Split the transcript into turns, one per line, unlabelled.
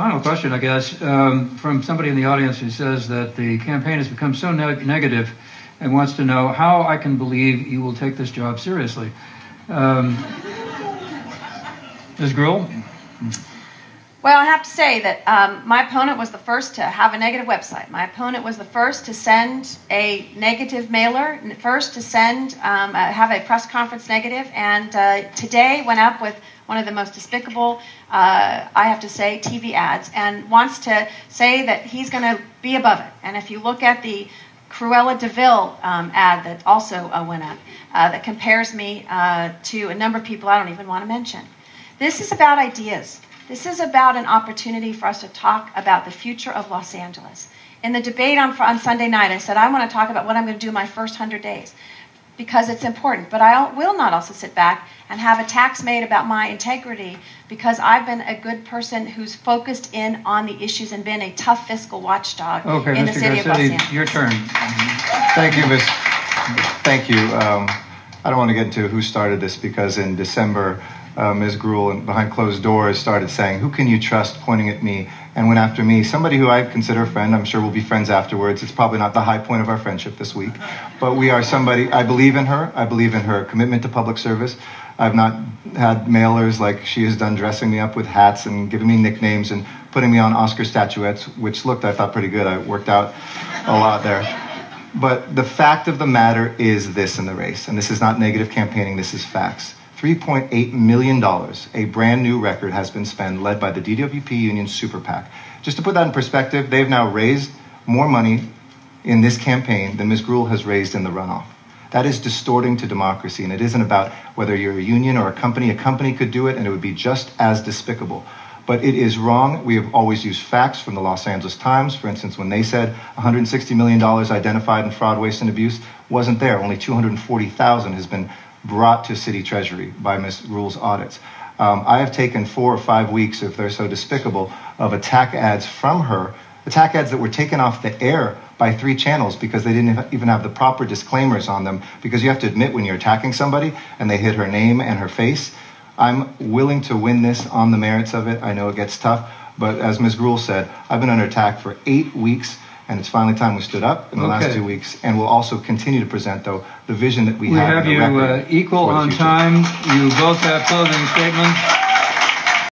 final question, I guess, um, from somebody in the audience who says that the campaign has become so neg- negative and wants to know how I can believe you will take this job seriously. Um, Ms. Greuel?
Well, I have to say that um, my opponent was the first to have a negative website. My opponent was the first to send a negative mailer, first to send, um, have a press conference negative, and uh, today went up with one of the most despicable, uh, I have to say, TV ads, and wants to say that he's going to be above it. And if you look at the Cruella De Vil um, ad that also uh, went up, uh, that compares me uh, to a number of people I don't even want to mention. This is about ideas. This is about an opportunity for us to talk about the future of Los Angeles. In the debate on, on Sunday night, I said, I want to talk about what I'm going to do my first 100 days because it's important. But I will not also sit back and have attacks made about my integrity because I've been a good person who's focused in on the issues and been a tough fiscal watchdog
okay,
in
Mr.
the city
Garcetti,
of Los Angeles.
Your turn.
Thank you, Ms. Thank you. Um, I don't want to get into who started this because in December, uh, Ms. Greuel, and behind closed doors, started saying, Who can you trust pointing at me? And went after me. Somebody who I consider a friend. I'm sure we'll be friends afterwards. It's probably not the high point of our friendship this week. But we are somebody, I believe in her. I believe in her commitment to public service. I've not had mailers like she has done dressing me up with hats and giving me nicknames and putting me on Oscar statuettes, which looked, I thought, pretty good. I worked out a lot there. But the fact of the matter is this in the race, and this is not negative campaigning, this is facts. $3.8 million, a brand new record, has been spent, led by the DWP Union Super PAC. Just to put that in perspective, they've now raised more money in this campaign than Ms. Greuel has raised in the runoff. That is distorting to democracy, and it isn't about whether you're a union or a company. A company could do it, and it would be just as despicable. But it is wrong. We have always used facts from the Los Angeles Times. For instance, when they said $160 million identified in fraud, waste, and abuse, wasn't there. Only 240,000 has been brought to city treasury by Ms. Greuel's audits. Um, I have taken four or five weeks, if they're so despicable, of attack ads from her, attack ads that were taken off the air by three channels because they didn't even have the proper disclaimers on them. Because you have to admit when you're attacking somebody and they hit her name and her face. I'm willing to win this on the merits of it. I know it gets tough, but as Ms. Greuel said, I've been under attack for eight weeks and it's finally time we stood up in the
Okay.
last two weeks, and we'll also continue to present, though, the vision that we,
We
have.
have
and
you uh, equal on time. You both have closing statements.